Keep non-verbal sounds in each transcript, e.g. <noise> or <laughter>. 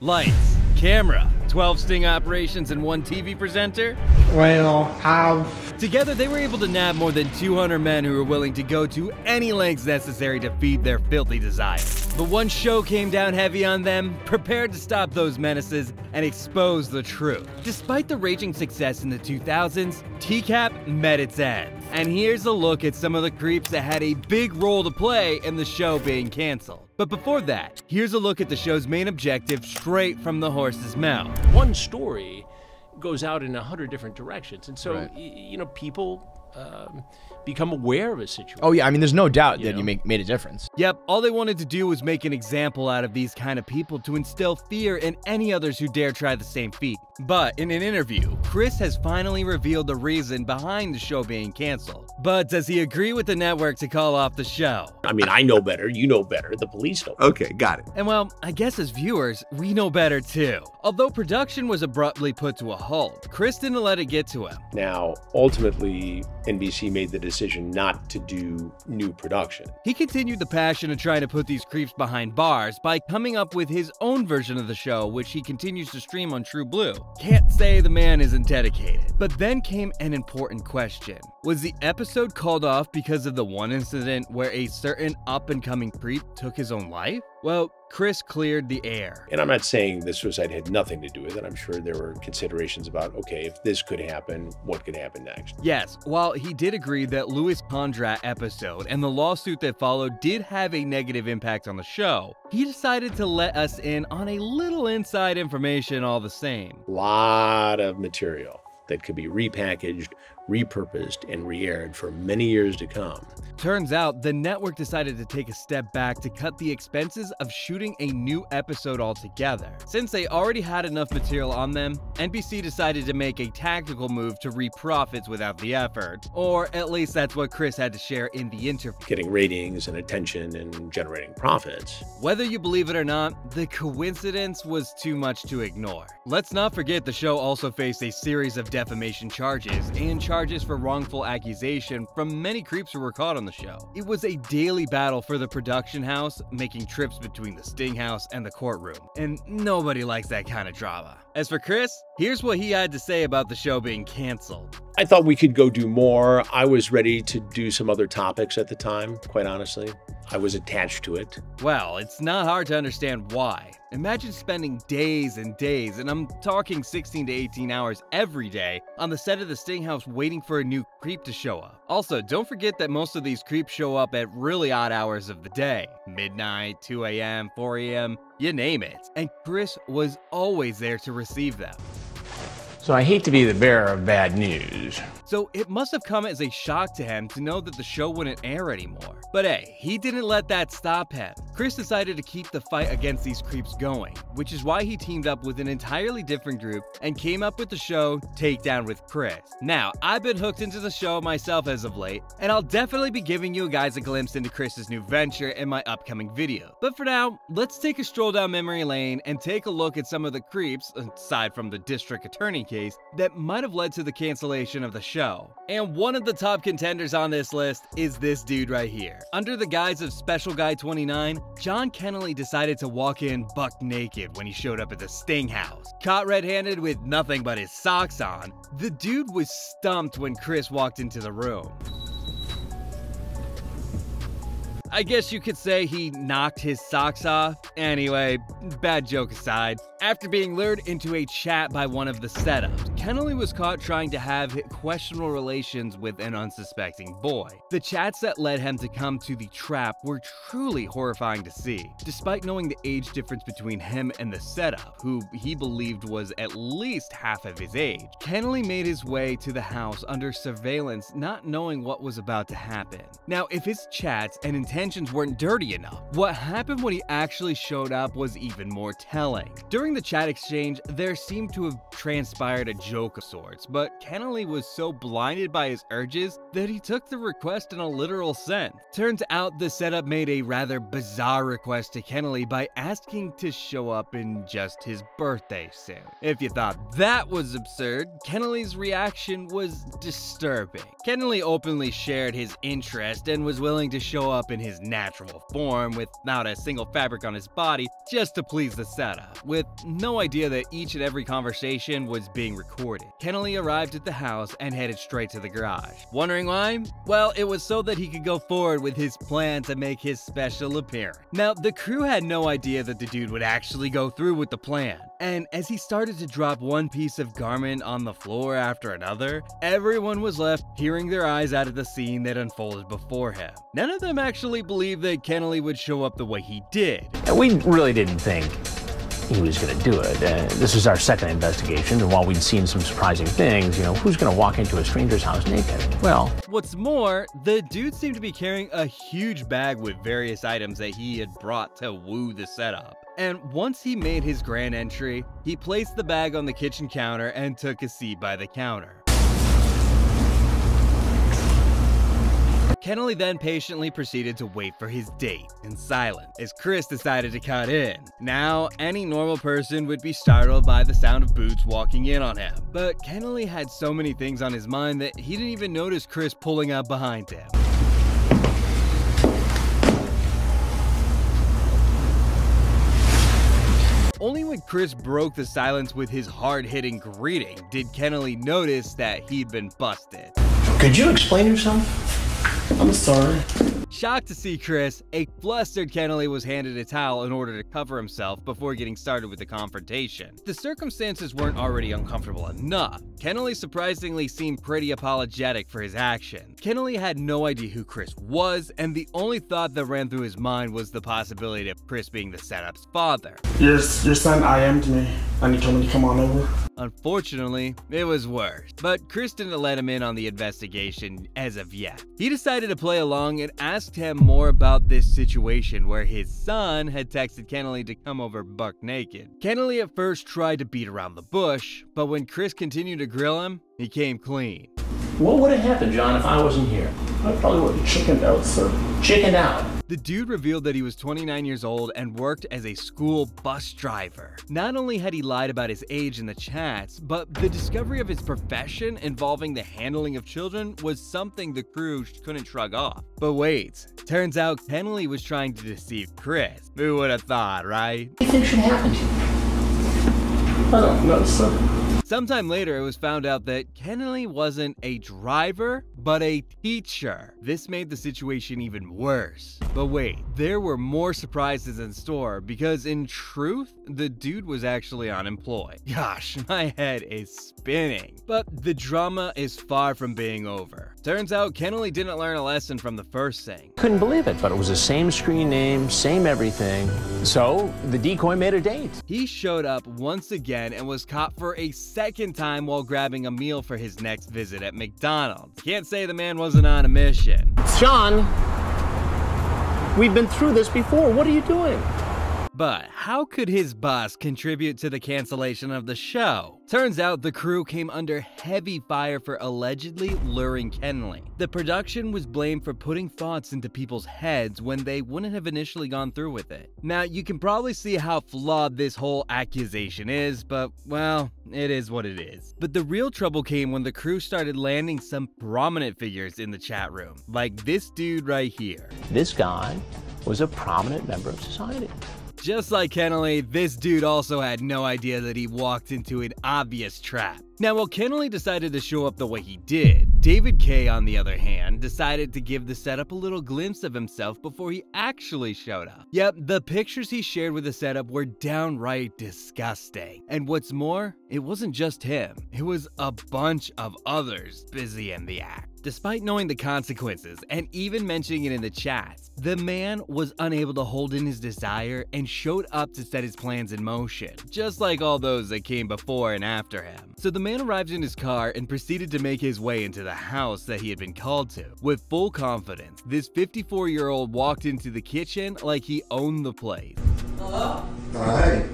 Lights, camera, 12 sting operations, and one TV presenter? Well, have Together, they were able to nab more than 200 men who were willing to go to any lengths necessary to feed their filthy desires. But one show came down heavy on them, prepared to stop those menaces and expose the truth. Despite the raging success in the 2000s, TCAP met its end. And here's a look at some of the creeps that had a big role to play in the show being canceled. But before that, here's a look at the show's main objective straight from the horse's mouth. One story goes out in a hundred different directions, and so Right. y- you know people um, become aware of a situation. Oh yeah, I mean, there's no doubt You that know? you make, made a difference. Yep, all they wanted to do was make an example out of these kind of people to instill fear in any others who dare try the same feat. But in an interview, Chris has finally revealed the reason behind the show being canceled. But does he agree with the network to call off the show? I mean, I know better. You know better. The police know. Okay, got it. And well, I guess as viewers, we know better too. Although production was abruptly put to a halt, Chris didn't let it get to him. Now, ultimately, NBC made the decision not to do new production. He continued the passion of trying to put these creeps behind bars by coming up with his own version of the show, which he continues to stream on TruBlu. Can't say the man isn't dedicated. But then came an important question Was the episode called off because of the one incident where a certain up and coming creep took his own life? Well, Chris cleared the air. And I'm not saying the suicide had nothing to do with it. I'm sure there were considerations about, okay, if this could happen, what could happen next? Yes, while he did agree that Louis Conradt episode and the lawsuit that followed did have a negative impact on the show, he decided to let us in on a little inside information all the same. lot of material that could be repackaged, repurposed, and re-aired for many years to come. Turns out the network decided to take a step back to cut the expenses of shooting a new episode altogether. Since they already had enough material on them, NBC decided to make a tactical move to reap profits without the effort. Or at least that's what Chris had to share in the interview. Getting ratings and attention and generating profits. Whether you believe it or not, the coincidence was too much to ignore. Let's not forget the show also faced a series of defamation charges and charges for wrongful accusation from many creeps who were caught on the show. It was a daily battle for the production house, making trips between the Sting house and the courtroom, and nobody likes that kind of drama. As for Chris, here's what he had to say about the show being canceled. I thought we could go do more. I was ready to do some other topics at the time, quite honestly. I was attached to it. Well, it's not hard to understand why. Imagine spending days and days, and I'm talking 16 to 18 hours every day, on the set of the Sting House waiting for a new creep to show up. Also, don't forget that most of these creeps show up at really odd hours of the day midnight, 2 a.m., 4 a.m., you name it. And Chris was always there to receive them. So I hate to be the bearer of bad news. So it must have come as a shock to him to know that the show wouldn't air anymore. But hey, he didn't let that stop him. Chris decided to keep the fight against these creeps going, which is why he teamed up with an entirely different group and came up with the show Takedown with Chris. Now, I've been hooked into the show myself as of late, and I'll definitely be giving you guys a glimpse into Chris's new venture in my upcoming video. But for now, let's take a stroll down memory lane and take a look at some of the creeps, aside from the district attorney case, that might have led to the cancellation of the show. And one of the top contenders on this list is this dude right here. Under the guise of Special Guy 29, John Kennelly decided to walk in buck naked when he showed up at the Sting House. Caught red-handed with nothing but his socks on, the dude was stumped when Chris walked into the room. I guess you could say he knocked his socks off. Anyway, bad joke aside, after being lured into a chat by one of the setups, Kennelly was caught trying to have questionable relations with an unsuspecting boy. The chats that led him to come to the trap were truly horrifying to see. Despite knowing the age difference between him and the setup, who he believed was at least half of his age, Kennelly made his way to the house under surveillance, not knowing what was about to happen. Now, if his chats and intentions weren't dirty enough, what happened when he actually showed up was even more telling. During the chat exchange, there seemed to have transpired a joke of sorts, but Kennelly was so blinded by his urges that he took the request in a literal sense. Turns out the setup made a rather bizarre request to Kennelly by asking to show up in just his birthday suit. If you thought that was absurd, Kennelly's reaction was disturbing. Kennelly openly shared his interest and was willing to show up in his natural form without a single fabric on his body just to please the setup, with no idea that each and every conversation was being recorded. Kennelly arrived at the house and headed straight to the garage. Wondering why? Well, it was so that he could go forward with his plan to make his special appearance. Now, the crew had no idea that the dude would actually go through with the plan. And as he started to drop one piece of garment on the floor after another, everyone was left peering their eyes out of the scene that unfolded before him. None of them actually believed that Kennelly would show up the way he did. We really didn't think he was going to do it. Uh, this was our second investigation, and while we'd seen some surprising things, you know, who's going to walk into a stranger's house naked? Well, What's more, the dude seemed to be carrying a huge bag with various items that he had brought to woo the setup. And once he made his grand entry, he placed the bag on the kitchen counter and took a seat by the counter. Kennelly then patiently proceeded to wait for his date in silence as Chris decided to cut in. Now, any normal person would be startled by the sound of boots walking in on him, but Kennelly had so many things on his mind that he didn't even notice Chris pulling up behind him. Chris broke the silence with his hard-hitting greeting did Kennelly notice that he'd been busted. could you explain yourself? I'm sorry. Shocked to see Chris, a flustered Kennelly was handed a towel in order to cover himself before getting started with the confrontation. The circumstances weren't already uncomfortable enough. Kennelly surprisingly seemed pretty apologetic for his action. Kennelly had no idea who Chris was, and the only thought that ran through his mind was the possibility of Chris being the setup's father. Your, your son IM'd me and he told me to come on over. Unfortunately, it was worse. But Chris didn't let him in on the investigation as of yet. He decided to play along and asked him more about this situation where his son had texted Kennelly to come over buck naked. Kennelly at first tried to beat around the bush, but when Chris continued to grill him, he came clean. What would have happened, John, if I wasn't here? I probably would have chickened out, sir. Chickened out. The dude revealed that he was 29 years old and worked as a school bus driver. Not only had he lied about his age in the chats, but the discovery of his profession involving the handling of children was something the crew couldn't shrug off. But wait, turns out Kennelly was trying to deceive Chris. Who would have thought, right? What do you think should happen to you? I don't know, sir. Sometime later, it was found out that Kennelly wasn't a driver, but a teacher. This made the situation even worse. But wait, there were more surprises in store because in truth, the dude was actually unemployed. <laughs> Gosh, my head is spinning. But the drama is far from being over. Turns out Kennelly didn't learn a lesson from the first thing. Couldn't believe it, but it was the same screen name, same everything. So the decoy made a date. He showed up once again and was caught for a second time while grabbing a meal for his next visit at McDonald's. Can't say the man wasn't on a mission. Sean, we've been through this before. What are you doing? But how could his boss contribute to the cancellation of the show? Turns out the crew came under heavy fire for allegedly luring Kennelly. The production was blamed for putting thoughts into people's heads when they wouldn't have initially gone through with it. Now, you can probably see how flawed this whole accusation is, but well, it is what it is. But the real trouble came when the crew started landing some prominent figures in the chat room, like this dude right here. This guy was a prominent member of society. Just like Kennelly, this dude also had no idea that he walked into an obvious trap. Now, while Kennelly decided to show up the way he did, David Kaye, on the other hand, decided to give the setup a little glimpse of himself before he actually showed up. Yep, the pictures he shared with the setup were downright disgusting. And what's more, it wasn't just him, it was a bunch of others busy in the act. Despite knowing the consequences and even mentioning it in the chats, the man was unable to hold in his desire and showed up to set his plans in motion, just like all those that came before and after him. So the man arrived in his car and proceeded to make his way into the house that he had been called to. With full confidence, this 54 year old walked into the kitchen like he owned the place. Hello? Hi.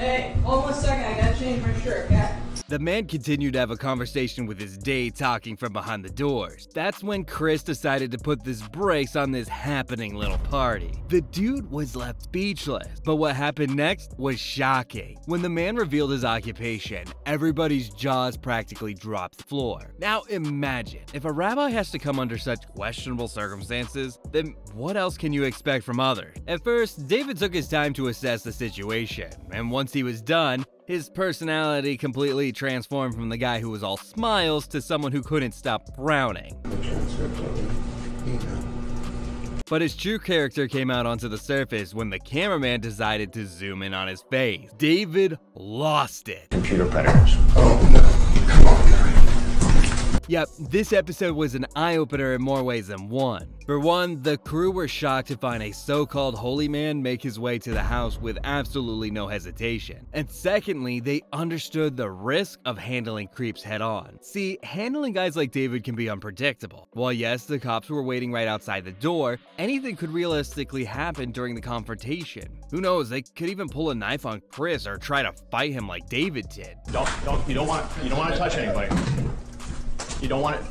Hey, almost second. I gotta change my shirt, okay? The man continued to have a conversation with his date talking from behind the doors. That's when Chris decided to put this brakes on this happening little party. The dude was left speechless, but what happened next was shocking. When the man revealed his occupation, everybody's jaws practically dropped the floor. Now imagine, if a rabbi has to come under such questionable circumstances, then what else can you expect from others? At first, David took his time to assess the situation, and once he was done, his personality completely transformed from the guy who was all smiles to someone who couldn't stop frowning. But his true character came out onto the surface when the cameraman decided to zoom in on his face. David lost it. Computer predators. Oh, Yep, this episode was an eye opener in more ways than one. For one, the crew were shocked to find a so called holy man make his way to the house with absolutely no hesitation. And secondly, they understood the risk of handling creeps head on. See, handling guys like David can be unpredictable. While yes, the cops were waiting right outside the door, anything could realistically happen during the confrontation. Who knows, they could even pull a knife on Chris or try to fight him like David did. Don't, don't, you don't want, you don't want to touch anybody. You don't want it.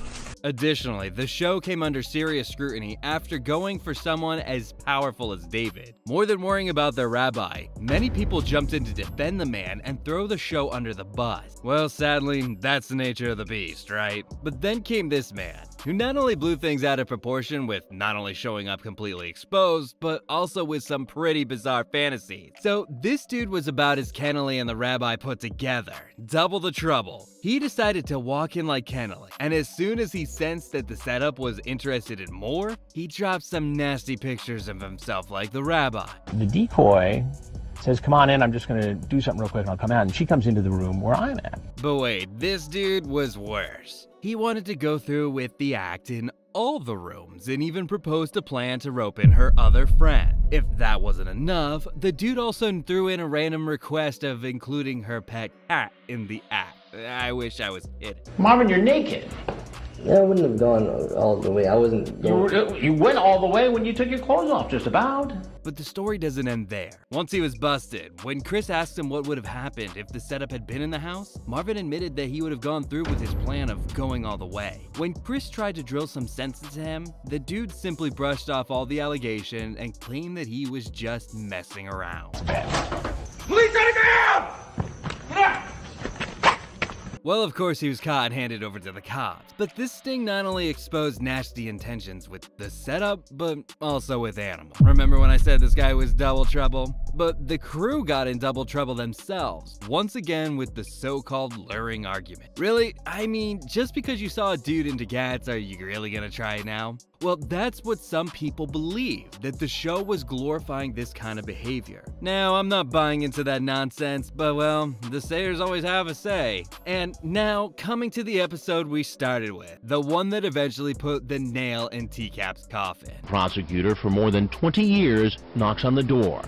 Additionally, the show came under serious scrutiny after going for someone as powerful as David. More than worrying about their rabbi, many people jumped in to defend the man and throw the show under the bus. Well, sadly, that's the nature of the beast, right? But then came this man, who not only blew things out of proportion with not only showing up completely exposed, but also with some pretty bizarre fantasies. So this dude was about as Kennelly and the rabbi put together. Double the trouble. He decided to walk in like Kennelly, and as soon as he sensed that the setup was interested in more, he dropped some nasty pictures of himself like the rabbi. The decoy says, Come on in, I'm just going to do something real quick and I'll come out. And she comes into the room where I'm at. But wait, this dude was worse. He wanted to go through with the act in all the rooms and even proposed a plan to rope in her other friend. If that wasn't enough, the dude also threw in a random request of including her pet cat in the act. I wish I was kidding. Marvin, you're naked. Yeah, I wouldn't have gone all the way. I wasn't. You, were- you went all the way when you took your clothes off, just about. But the story doesn't end there. Once he was busted, when Chris asked him what would have happened if the setup had been in the house, Marvin admitted that he would have gone through with his plan of going all the way. When Chris tried to drill some sense into him, the dude simply brushed off all the allegation and claimed that he was just messing around. Well, of course, he was caught and handed over to the cops. But this sting not only exposed nasty intentions with the setup, but also with Animal. Remember when I said this guy was double trouble? But the crew got in double trouble themselves, once again with the so called luring argument. Really? I mean, just because you saw a dude into Gats, are you really gonna try it now? Well, that's what some people believe, that the show was glorifying this kind of behavior. Now, I'm not buying into that nonsense, but well, the sayers always have a say. And now, coming to the episode we started with, the one that eventually put the nail in TCAP's coffin. prosecutor for more than 20 years knocks on the door.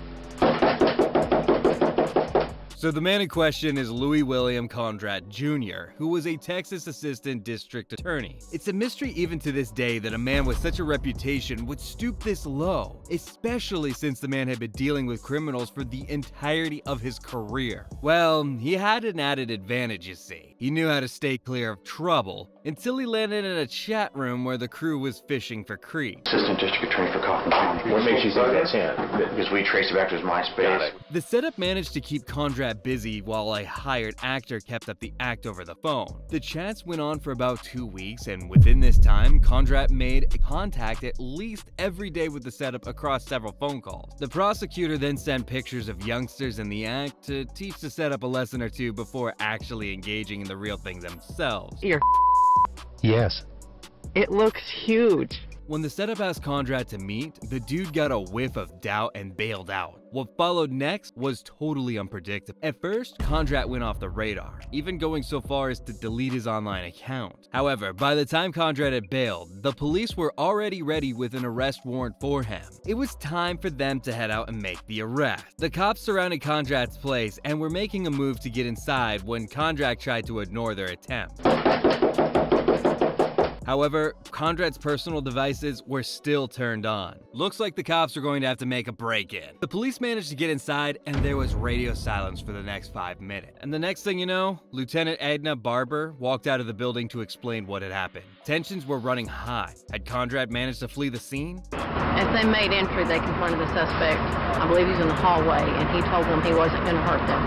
So the man in question is Louis William Conradt Jr., who was a Texas assistant district attorney. It's a mystery even to this day that a man with such a reputation would stoop this low, especially since the man had been dealing with criminals for the entirety of his career. Well, he had an added advantage, you see. He knew how to stay clear of trouble until he landed in a chat room where the crew was fishing for Cree. Assistant District Attorney for Kaufman County. What makes you think that's him? Because we traced it back to his MySpace. The setup managed to keep Conradt busy while a hired actor kept up the act over the phone. The chats went on for about two weeks, and within this time, Conradt made contact at least every day with the setup across several phone calls. The prosecutor then sent pictures of youngsters in the act to teach the setup a lesson or two before actually engaging in the real thing themselves. Your Yes. it looks huge. When the setup asked Conradt to meet, the dude got a whiff of doubt and bailed out. What followed next was totally unpredictable. At first, Conradt went off the radar, even going so far as to delete his online account. However, by the time Conradt had bailed, the police were already ready with an arrest warrant for him. It was time for them to head out and make the arrest. The cops surrounded Conradt's place and were making a move to get inside when Conradt tried to ignore their attempt. However, Conradt's personal devices were still turned on. Looks like the cops are going to have to make a break in. The police managed to get inside, and there was radio silence for the next five minutes. And the next thing you know, Lieutenant Edna Barber walked out of the building to explain what had happened. Tensions were running high. Had Conradt managed to flee the scene? As they made entry, they confronted the suspect. I believe he was in the hallway, and he told them he wasn't going to hurt them,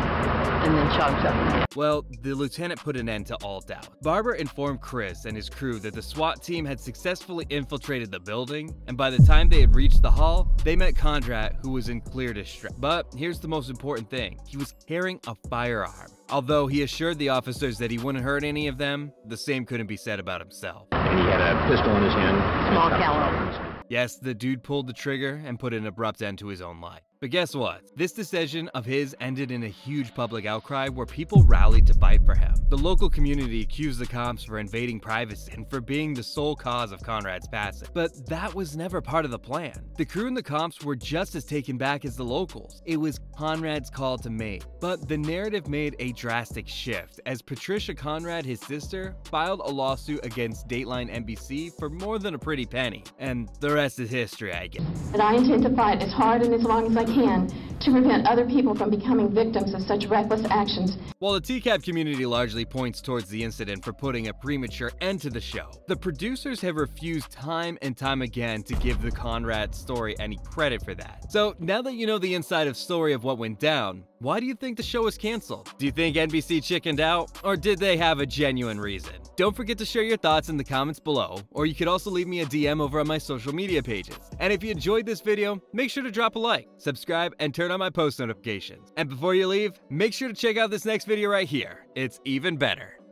and then shot himself in the head. Well, the lieutenant put an end to all doubt. Barber informed Chris and his crew that the SWAT team had successfully infiltrated the building, and by the time they had reached the hall, they met Conradt, who was in clear distress. But here's the most important thing he was carrying a firearm. Although he assured the officers that he wouldn't hurt any of them, the same couldn't be said about himself. And he had a pistol in his hand. Small caliber. Yes, the dude pulled the trigger and put an abrupt end to his own life. But guess what? This decision of his ended in a huge public outcry where people rallied to fight for him. The local community accused the cops for invading privacy and for being the sole cause of Conradt's passing. But that was never part of the plan. The crew and the cops were just as taken back as the locals. It was Conradt's call to make. But the narrative made a drastic shift as Patricia Conradt, his sister, filed a lawsuit against Dateline NBC for more than a pretty penny. And the rest is history, I guess. But I intend to fight as hard and as long as I can to prevent other people from becoming victims of such reckless actions. While the TCAP community largely points towards the incident for putting a premature end to the show, the producers have refused time and time again to give the Conradt story any credit for that. So now that you know the inside of story of what went down, why do you think the show was canceled? Do you think NBC chickened out, or did they have a genuine reason? Don't forget to share your thoughts in the comments below, or you could also leave me a DM over on my social media pages. And if you enjoyed this video, make sure to drop a like, subscribe, and turn on my post notifications. And before you leave, make sure to check out this next video right here. It's even better.